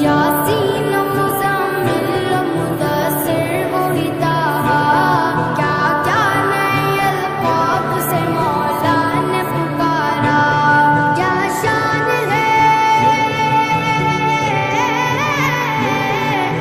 Yeah.